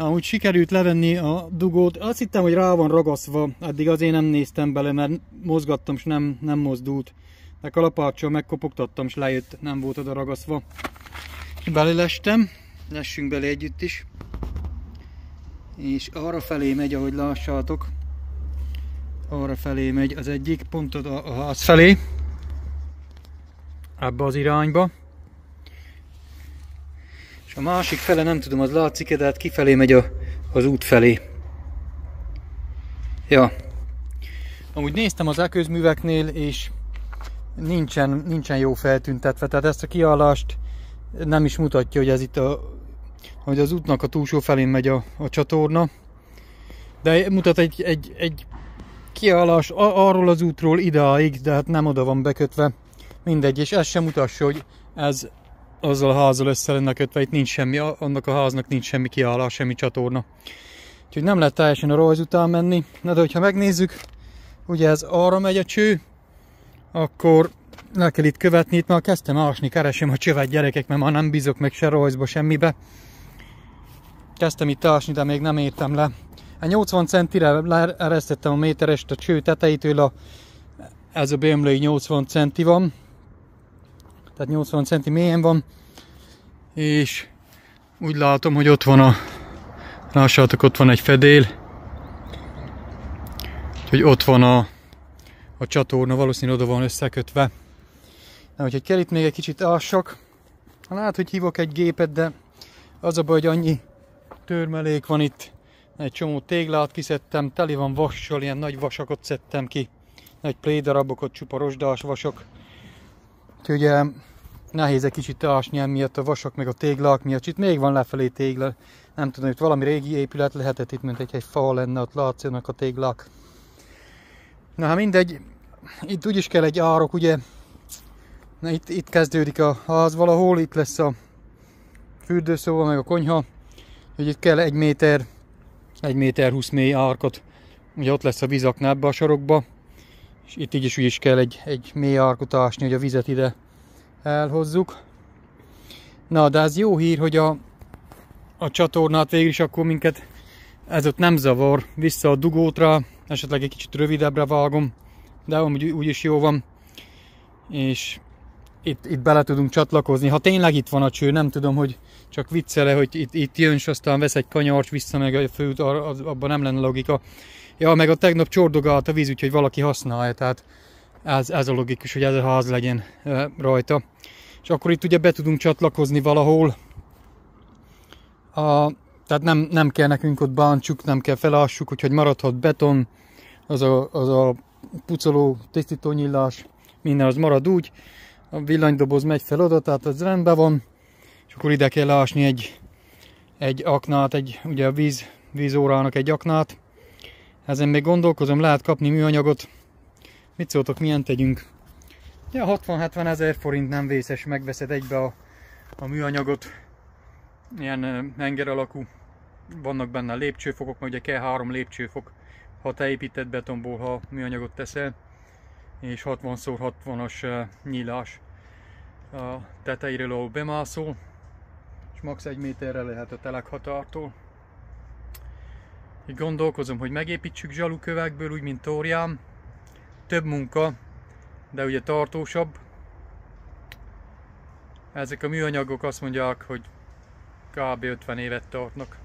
Amúgy sikerült levenni a dugót. Azt hittem, hogy rá van ragaszva, addig azért nem néztem bele, mert mozgattam, és nem, nem mozdult. De kalapáccsal megkopogtattam, és lejött, nem volt oda ragaszva. Belelestem, lessünk bele együtt is. És arra felé megy, ahogy lássátok. Arra felé megy az egyik, pont oda a ház felé. Ebbe az irányba. És a másik fele nem tudom, az látszik -e, de hát kifelé megy a, az út felé. Ja. Amúgy néztem az eközműveknél, és nincsen, nincsen jó feltüntetve, tehát ezt a kiállást nem is mutatja, hogy ez itt a, hogy az útnak a túlsó felén megy a, a csatorna. De mutat egy, egy, egy kiállás arról az útról ideáig, de hát nem oda van bekötve. Mindegy, és ez sem mutassa, hogy ez azzal a házzal össze lenne kötve, itt nincs semmi, annak a háznak nincs semmi kiállás, semmi csatorna. Úgyhogy nem lehet teljesen a rajz után menni. Na de hogyha megnézzük, ugye ez arra megy a cső, akkor le kell itt követni, itt már kezdtem ásni, keresem a csövet gyerekek, mert már nem bízok meg se rajzba, semmibe. Kezdtem itt ásni, de még nem értem le. A 80 centire eresztettem a méterest a cső tetejétől, a, ez a bémlői 80 centi van, tehát 80 centi mélyen van, és úgy látom, hogy ott van a, lássátok, ott van egy fedél, hogy ott van a, a csatorna, valószínűleg oda van összekötve. Na, úgyhogy kell itt még egy kicsit ássak. Lehet, hogy hívok egy gépet, de az a baj, hogy annyi törmelék van itt. Egy csomó téglát kiszedtem, teli van vassal, ilyen nagy vasakat szedtem ki. Nagy plédarabokat, csupa rozsdás vasok. Úgyhogy nehéz egy kicsit ásni miatt a vasok meg a téglák miatt. Itt még van lefelé tégla. Nem tudom, itt valami régi épület lehetett itt, mint egy, egy fa lenne, ott látszanak a téglák. Na hát mindegy, itt úgyis kell egy árok, ugye? Na itt, itt kezdődik a ház valahol, itt lesz a fürdőszoba, meg a konyha. Hogy itt kell egy méter, egy méter 20 mély árkot. Ugye ott lesz a vizaknál ebbe a sarokba. És itt így is úgy is kell egy, egy mély árkot ásni, hogy a vizet ide elhozzuk. Na, de ez jó hír, hogy a, a csatornát végül is akkor minket ez ott nem zavar. Vissza a dugótra, esetleg egy kicsit rövidebbre vágom, de amúgy úgyis jó van. És itt, itt bele tudunk csatlakozni. Ha tényleg itt van a cső, nem tudom, hogy csak viccele, hogy itt, itt jön, és aztán vesz egy kanyarcs vissza, meg a főt, abban nem lenne logika. Ja, meg a tegnap csordogált a víz, úgyhogy valaki használja, tehát ez, ez a logikus, hogy ez a ház legyen e, rajta. És akkor itt ugye be tudunk csatlakozni valahol. A, tehát nem, nem kell nekünk ott bántsuk, nem kell felássuk, úgyhogy maradhat beton, az a, az a pucoló, tisztítónyillás, minden az marad úgy. A villanydoboz megy fel oda, tehát ez rendben van. És akkor ide kell ásni egy, egy aknát, egy, ugye a víz, vízórának egy aknát. Ezen még gondolkozom, lehet kapni műanyagot. Mit szóltok, milyen tegyünk? Ja, 60-70 ezer forint nem vészes, megveszed egybe a, a műanyagot. Ilyen henger alakú. Vannak benne lépcsőfokok, mert ugye kell három lépcsőfok, ha te épített betonból, ha műanyagot teszel. És 60x60-as nyílás a tetejéről, ahol bemászol. És max. egy méterre lehet a telek határtól. Így gondolkozom, hogy megépítsük zsalukövekből, úgy mint tóriám. Több munka, de ugye tartósabb. Ezek a műanyagok azt mondják, hogy kb. 50 évet tartnak.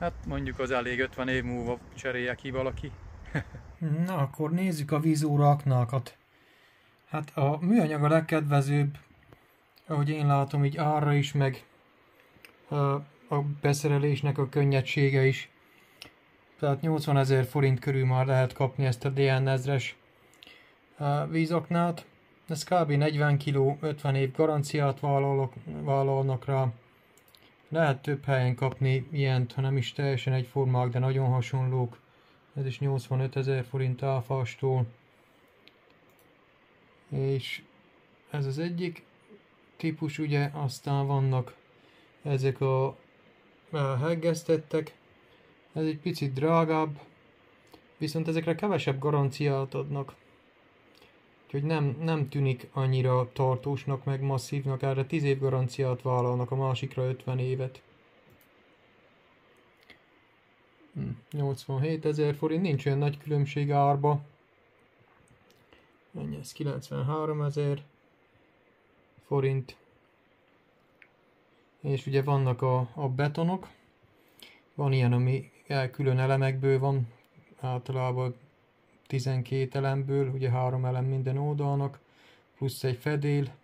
Hát mondjuk az elég 50 év múlva cserélje ki valaki. Na, akkor nézzük a vízóra aknákat. Hát a műanyag a legkedvezőbb, ahogy én látom, így arra is, meg a beszerelésnek a könnyedsége is. Tehát 80 ezer forint körül már lehet kapni ezt a DN ezres vízaknát. Ez kb. 40 kg, 50 év garanciát vállalok, vállalnak rá. Lehet több helyen kapni ilyent, ha nem is teljesen egyformák, de nagyon hasonlók. Ez is 85 ezer forint áfástól. És ez az egyik típus, ugye, aztán vannak ezek a, heggesztettek. Ez egy picit drágább, viszont ezekre kevesebb garanciát adnak. Úgyhogy nem, nem tűnik annyira tartósnak, meg masszívnak, erre 10 év garanciát vállalnak, a másikra 50 évet. 87 ezer forint, nincs olyan nagy különbség árba. Ennyi ez 93 ezer forint. És ugye vannak a, a betonok. Van ilyen, ami külön elemekből van, általában 12 elemből, ugye három elem minden oldalnak, plusz egy fedél.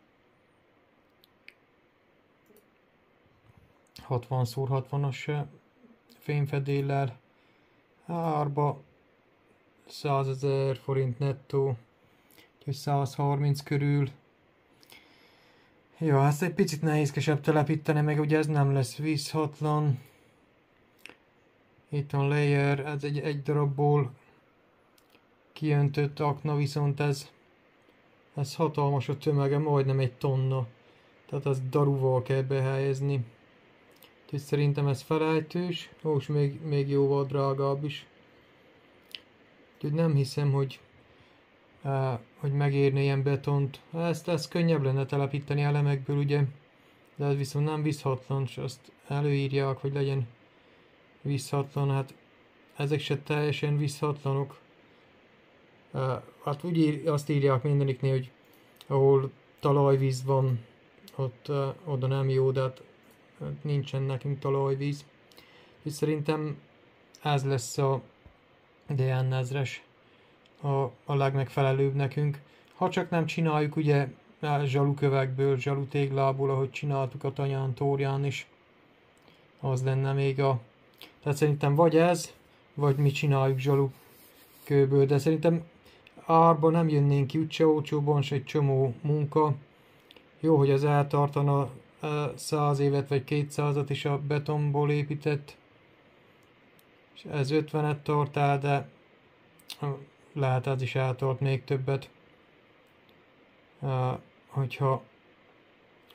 60 x 60-as fényfedéllel. Árba 100 ezer forint nettó, úgyhogy 130 körül. Jó, ezt egy picit nehézkesebb telepíteni, meg ugye ez nem lesz vízhatlan. Itt van layer, ez egy, egy darabból kiöntött akna, viszont ez, ez hatalmas a tömege, majdnem egy tonna. Tehát az daruval kell behelyezni. Úgyhogy szerintem ez felejtős, és még, még jóval drágább is. Úgyhogy nem hiszem, hogy, uh, hogy megérne ilyen betont. Ezt, ezt könnyebb lenne telepíteni elemekből, ugye. De ez viszont nem vízhatlan, és azt előírják, hogy legyen vízhatlan. Hát ezek se teljesen vízhatlanok. Uh, hát úgy ír, azt írják mindeniknél, hogy ahol talajvíz van, ott oda nem jó, de hát nincsen nekünk talajvíz. És szerintem ez lesz a DN ezres a, a legmegfelelőbb nekünk. Ha csak nem csináljuk ugye zsalukövekből, zsalutéglából, ahogy csináltuk a tanyán, tórján is, az lenne még a... Tehát szerintem vagy ez, vagy mi csináljuk zsalukőből, de szerintem árba nem jönnénk ki, úgyse olcsóban, se egy csomó munka. Jó, hogy az eltartana száz évet vagy kétszázat is a betonból épített, és ez 50-et tart el, de lehet ez is eltart még többet, hogyha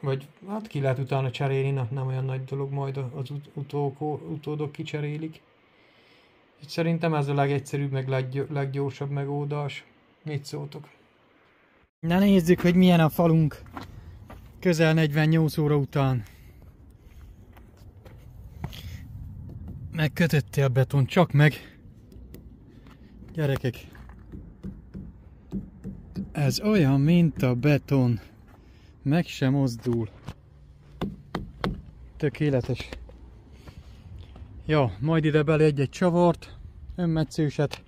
vagy hát ki lehet utána cserélni, na, nem olyan nagy dolog, majd az utókó, utódok kicserélik. Így szerintem ez a legegyszerűbb, meg leggyorsabb megoldás. Mit szóltok? Na nézzük, hogy milyen a falunk közel 48 óra után. Megkötötte a beton, csak meg. Gyerekek. Ez olyan, mint a beton. Meg sem mozdul. Tökéletes. Ja, majd ide bele egy-egy csavart, önmetszőset.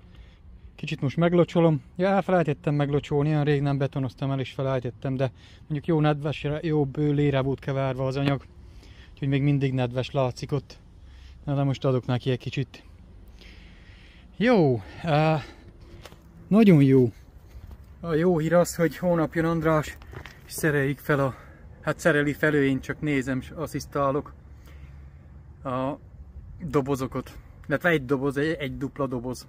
Kicsit most meglocsolom. Ja, elfelejtettem meglocsolni, olyan rég nem betonoztam el és felejtettem, de mondjuk jó nedvesre, jó bőlére volt keverve az anyag. Úgyhogy még mindig nedves látszik ott. Na de most adok neki egy kicsit. Jó, uh, nagyon jó. A jó hír az, hogy hónap jön András, és szereljük fel a... Hát szereli fel ő, én csak nézem, és asszisztálok a dobozokat. Illetve egy doboz, egy, egy dupla doboz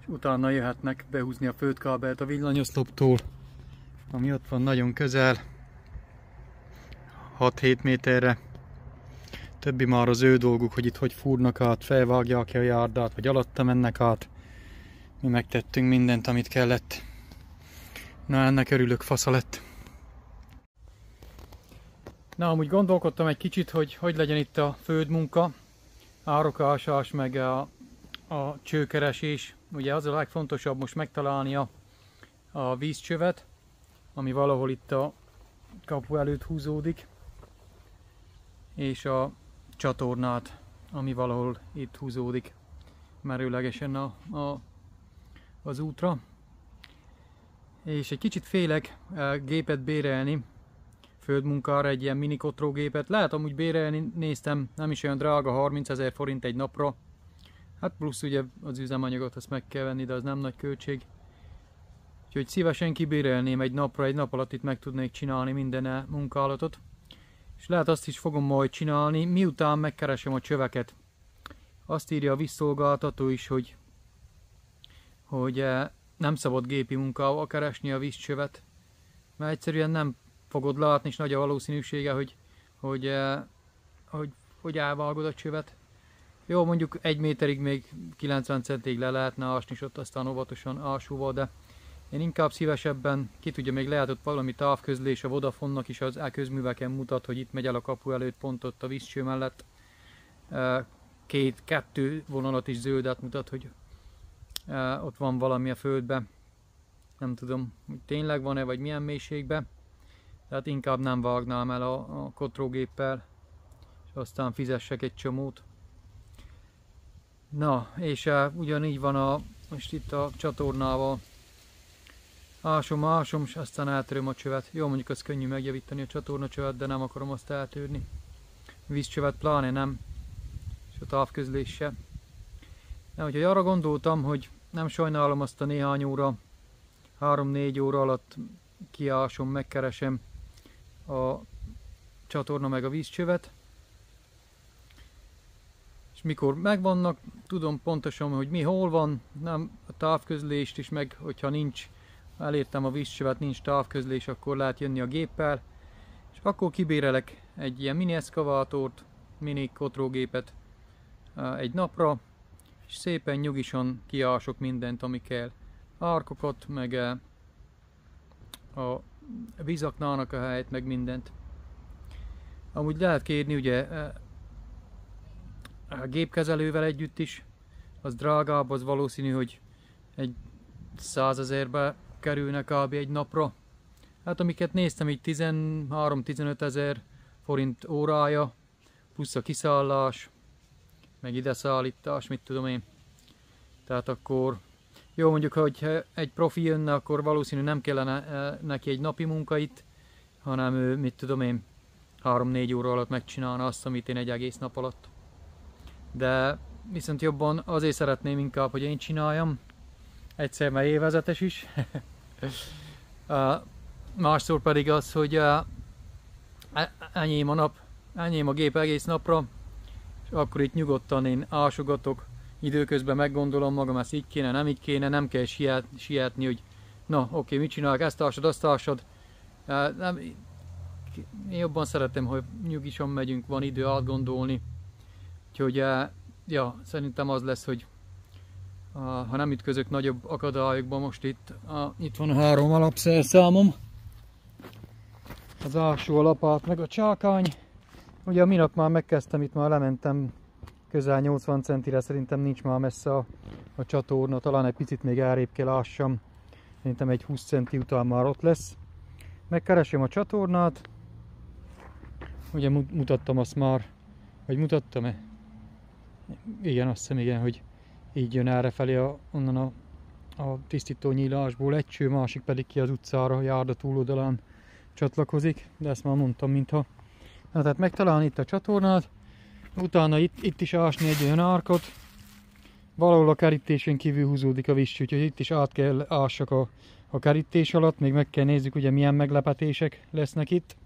és utána jöhetnek behúzni a földkábelt a villanyoszloptól, ami ott van nagyon közel, 6-7 méterre. Többi már az ő dolguk, hogy itt hogy fúrnak át, felvágják ki a járdát, vagy alatta mennek át. Mi megtettünk mindent, amit kellett. Na, ennek örülök, fasza lett. Na, amúgy gondolkodtam egy kicsit, hogy hogy legyen itt a földmunka, árokásás, meg a, a csőkeresés, ugye az a legfontosabb most megtalálni a, a vízcsövet, ami valahol itt a kapu előtt húzódik, és a csatornát, ami valahol itt húzódik merőlegesen a, a, az útra. És egy kicsit félek gépet bérelni, földmunkára egy ilyen mini gépet. Lehet amúgy bérelni, néztem, nem is olyan drága, 30 ezer forint egy napra. Hát plusz ugye az üzemanyagot azt meg kell venni, de az nem nagy költség. Úgyhogy szívesen kibérelném egy napra, egy nap alatt itt meg tudnék csinálni minden munkálatot. És lehet azt is fogom majd csinálni, miután megkeresem a csöveket. Azt írja a visszolgáltató is, hogy, hogy eh, nem szabad gépi munkával keresni a vízcsövet, mert egyszerűen nem fogod látni, és nagy a valószínűsége, hogy, hogy, eh, hogy, hogy elvágod a csövet. Jó, mondjuk egy méterig még 90 centig le lehetne ásni, és ott aztán óvatosan ásóval, de én inkább szívesebben, ki tudja, még lehet ott valami távközlés a Vodafonnak is az elközműveken mutat, hogy itt megy el a kapu előtt, pont ott a vízcső mellett. két, kettő vonalat is zöldet mutat, hogy uh, ott van valami a földben. Nem tudom, hogy tényleg van-e, vagy milyen mélységben. Tehát inkább nem vágnám el a, a kotrógéppel, és aztán fizessek egy csomót. Na, és uh, ugyanígy van a, most itt a csatornával. Ásom, ásom, és aztán eltöröm a csövet. Jó, mondjuk az könnyű megjavítani a csatorna csövet, de nem akarom azt eltörni. Vízcsövet pláne nem, és a távközlése. De úgyhogy arra gondoltam, hogy nem sajnálom azt a néhány óra, 3-4 óra alatt kiásom, megkeresem a csatorna meg a vízcsövet, mikor megvannak, tudom pontosan, hogy mi hol van, nem a távközlést is, meg hogyha nincs, elértem a vízcsövet, nincs távközlés, akkor lehet jönni a géppel, és akkor kibérelek egy ilyen mini eszkavátort, mini kotrógépet egy napra, és szépen nyugisan kiások mindent, ami kell. Arkokat, meg a vízaknának a helyet, meg mindent. Amúgy lehet kérni ugye a gépkezelővel együtt is, az drágább, az valószínű, hogy egy százezerbe kerülne kb. egy napra. Hát amiket néztem, így 13-15 ezer forint órája, plusz a kiszállás, meg ide szállítás, mit tudom én. Tehát akkor jó, mondjuk, hogy egy profi jönne, akkor valószínű nem kellene eh, neki egy napi munka hanem ő, mit tudom én, 3-4 óra alatt megcsinálna azt, amit én egy egész nap alatt. De viszont jobban azért szeretném inkább, hogy én csináljam, egyszer mert évezetes is, másszor pedig az, hogy e, enyém a nap, enyém a gép egész napra, és akkor itt nyugodtan én ásogatok, időközben meggondolom magam, ezt így kéne, nem így kéne, nem kell siet, sietni, hogy na oké, mit csinálok, ezt ásod, azt ásod. Nem, én jobban szeretem, hogy nyugisan megyünk, van idő átgondolni. Úgyhogy ja, szerintem az lesz, hogy ha nem ütközök nagyobb akadályokba, most itt, a, itt van a három alapszerszámom. Az alsó alapát, meg a csákány. Ugye a minap már megkezdtem, itt már lementem közel 80 centire, szerintem nincs már messze a, a csatorna, talán egy picit még elrébb kell ássam. Szerintem egy 20 centi után már ott lesz. Megkeresem a csatornát. Ugye mutattam azt már, vagy mutattam-e? igen, azt hiszem igen, hogy így jön erre felé a, onnan a, a tisztító nyílásból egy cső, másik pedig ki az utcára, járda túloldalán csatlakozik, de ezt már mondtam, mintha. Na tehát megtalálni itt a csatornát, utána itt, itt is ásni egy olyan árkot, valahol a kerítésen kívül húzódik a vízcső, úgyhogy itt is át kell ássak a, a kerítés alatt, még meg kell nézzük, ugye milyen meglepetések lesznek itt.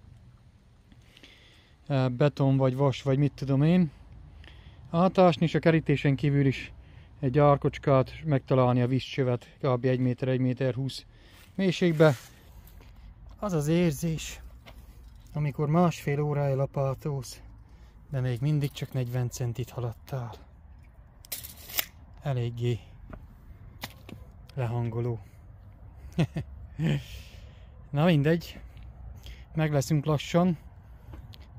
Beton vagy vas, vagy mit tudom én átásni, és a kerítésen kívül is egy árkocskát, megtalálni a vízcsövet, kb. 1 méter, 1 méter 20 mélységbe. Az az érzés, amikor másfél órája lapátóz, de még mindig csak 40 centit haladtál. Eléggé lehangoló. Na mindegy, meg leszünk lassan.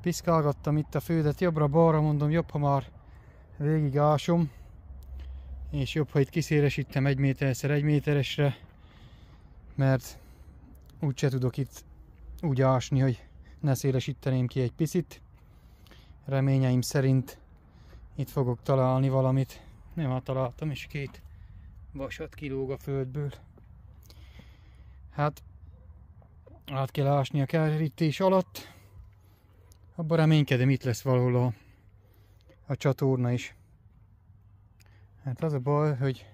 Piszkálgattam itt a fődet jobbra-balra, mondom jobb, ha már végig ásom, és jobb, ha itt kiszélesítem egy méterszer egy méteresre, mert úgyse tudok itt úgy ásni, hogy ne szélesíteném ki egy picit. Reményeim szerint itt fogok találni valamit. Nem, hát találtam is két vasat kilóg a földből. Hát át kell ásni a kerítés alatt. Abban reménykedem itt lesz valahol a a csatorna is. Hát az a baj, hogy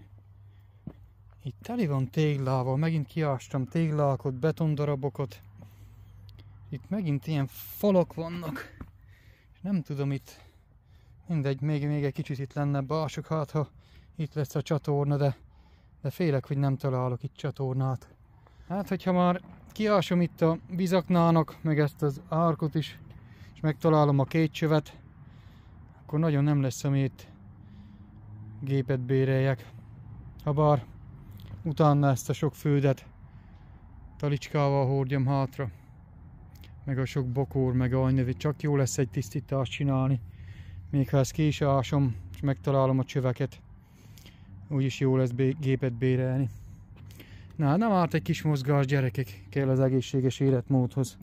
itt teli van téglával, megint kiástam téglákat, betondarabokat. Itt megint ilyen falak vannak. Nem tudom itt, mindegy, még, még egy kicsit itt lenne bások, hát ha itt lesz a csatorna, de, de félek, hogy nem találok itt csatornát. Hát, hogyha már kiásom itt a bizaknának, meg ezt az árkot is, és megtalálom a két csövet, akkor nagyon nem lesz, amit gépet béreljek. Habár utána ezt a sok földet talicskával hordjam hátra. Meg a sok bokor, meg a anyavi. Csak jó lesz egy tisztítást csinálni. Még ha ezt ki is ásom, és megtalálom a csöveket. Úgyis jó lesz bé gépet bérelni. Na, nem árt egy kis mozgás, gyerekek, kell az egészséges életmódhoz.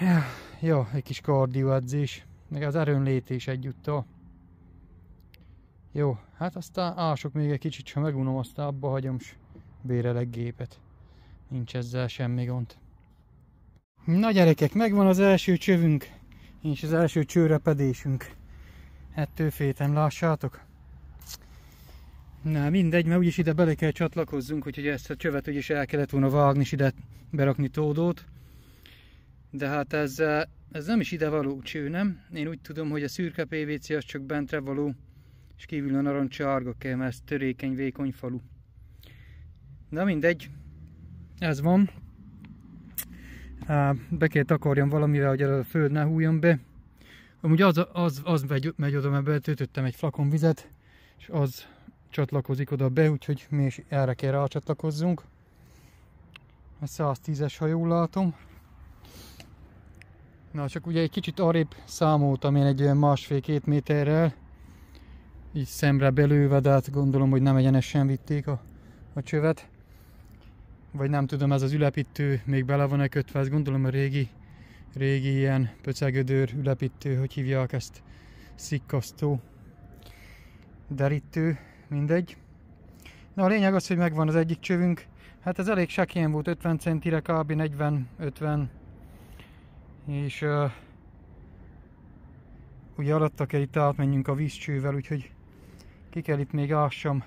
Ja, jó, egy kis kardioedzés, meg az erőnlét is egyúttal. Jó, hát aztán ások még egy kicsit, ha megunom, aztán abba hagyom, s bérelek gépet. Nincs ezzel semmi gond. Na gyerekek, megvan az első csövünk, és az első csőrepedésünk. Ettől féltem, lássátok. Na mindegy, mert úgyis ide bele kell csatlakozzunk, úgyhogy ezt a csövet úgyis el kellett volna vágni, és ide berakni tódót. De hát ez, ez nem is ide való cső, nem? Én úgy tudom, hogy a szürke PVC az csak bentre való, és kívül a narancsárga kell, mert ez törékeny, vékony falu. Na mindegy, ez van. Be kell takarjam valamivel, hogy a föld ne hújjon be. Amúgy az, az, az megy, megy oda, mert betöltöttem egy flakon vizet, és az csatlakozik oda be, úgyhogy mi is erre kell rácsatlakozzunk. A 110-es, ha jól látom. Na, csak ugye egy kicsit arrébb számoltam én egy olyan másfél-két méterrel, így szemre belőve, de hát gondolom, hogy nem egyenesen vitték a, a csövet. Vagy nem tudom, ez az ülepítő még bele van-e kötve, ezt gondolom a régi, régi ilyen pöcegödör ülepítő, hogy hívják ezt, szikkasztó derítő, mindegy. Na a lényeg az, hogy megvan az egyik csövünk, hát ez elég sekélyen volt, 50 centire, kb. 40-50 és uh, ugye alatta kell itt átmenjünk a vízcsővel, úgyhogy ki kell itt még ássam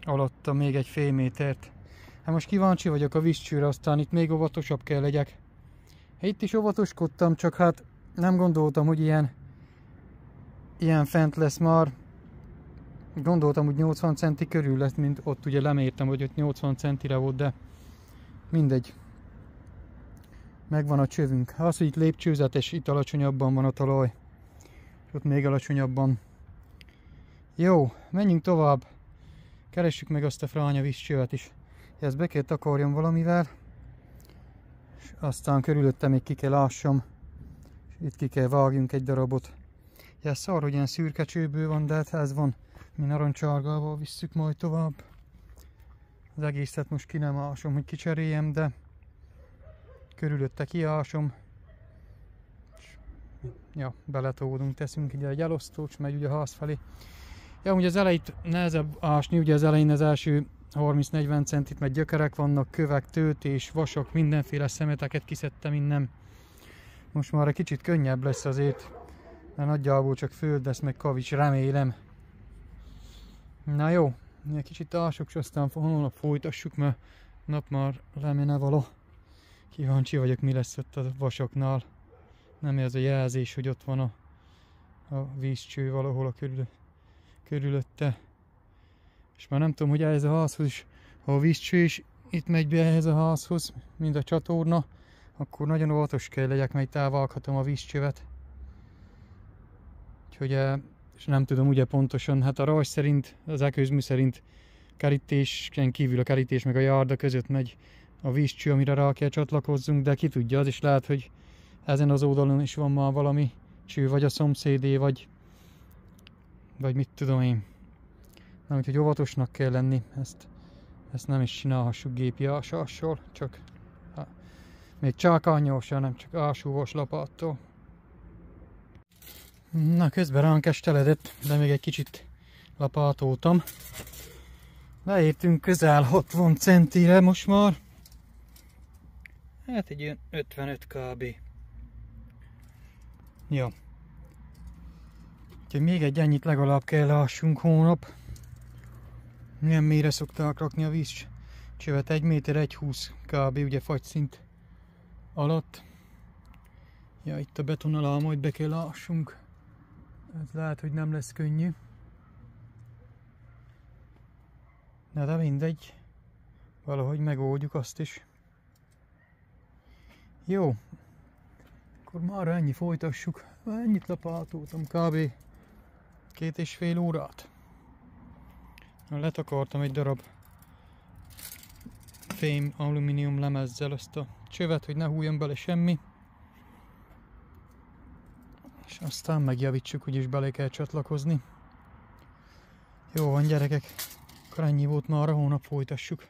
alatta még egy fél métert. Hát most kíváncsi vagyok a vízcsőre, aztán itt még óvatosabb kell legyek. Itt is óvatoskodtam, csak hát nem gondoltam, hogy ilyen, ilyen fent lesz már. Gondoltam, hogy 80 centi körül lesz, mint ott ugye lemértem, hogy ott 80 centire volt, de mindegy. Megvan a csövünk. Az, hogy itt lépcsőzetes, itt alacsonyabban van a talaj. És ott még alacsonyabban. Jó, menjünk tovább. Keressük meg azt a fránya vízcsövet is. Ezt be kell takarjam valamivel. És aztán körülötte még ki kell ássam. És itt ki kell vágjunk egy darabot. Ez szar, hogy ilyen szürke csőből van, de hát ez van. Mi narancsárgával visszük majd tovább. Az egészet most ki nem ásom, hogy kicseréljem, de körülötte kiásom. Ja, beletódunk, teszünk ide egy elosztót, megy ugye ház felé. Ja, ugye az elejét nehezebb ásni, ugye az elején az első 30-40 centit, mert gyökerek vannak, kövek, tőtés, vasok, mindenféle szemeteket kiszedtem innen. Most már egy kicsit könnyebb lesz azért, mert nagyjából csak föld lesz, meg kavics, remélem. Na jó, egy kicsit ások, és aztán holnap folytassuk, mert nap már lemene való. Kíváncsi vagyok, mi lesz ott a vasoknál. Nem ez a jelzés, hogy ott van a, a vízcső valahol a körül, körülötte. És már nem tudom, hogy ez a házhoz is, ha a vízcső is itt megy be ehhez a házhoz, mint a csatorna, akkor nagyon óvatos kell legyek, mert itt elvághatom a vízcsövet. Úgyhogy eh, és nem tudom ugye pontosan, hát a rajz szerint, az ekőzmű szerint kerítésen kívül a kerítés meg a járda között megy a vízcső, amire rá kell csatlakozzunk, de ki tudja, az is lehet, hogy ezen az oldalon is van már valami cső, vagy a szomszédé, vagy, vagy mit tudom én. Na, úgyhogy óvatosnak kell lenni, ezt, ezt nem is csinálhassuk gépi ásással, csak ha, még csákányósan, nem csak ásúvos lapáttól. Na, közben ránk esteledett, de még egy kicsit lapátoltam. Leértünk közel 60 centire most már. Hát egy ilyen 55 kb. Jó. Úgyhogy még egy ennyit legalább kell lássunk hónap. Milyen mélyre szokták rakni a víz csövet? 1 méter 1,20 kb. ugye fagyszint alatt. Ja, itt a beton alá majd be kell lássunk. Ez lehet, hogy nem lesz könnyű. Na de mindegy. Valahogy megoldjuk azt is. Jó. Akkor már ennyi folytassuk. Ennyit lapátoltam kb. két és fél órát. Letakartam egy darab fém alumínium lemezzel ezt a csövet, hogy ne hújjon bele semmi. és aztán megjavítsuk, úgyis belé kell csatlakozni. Jó van gyerekek, akkor ennyi volt már a hónap folytassuk.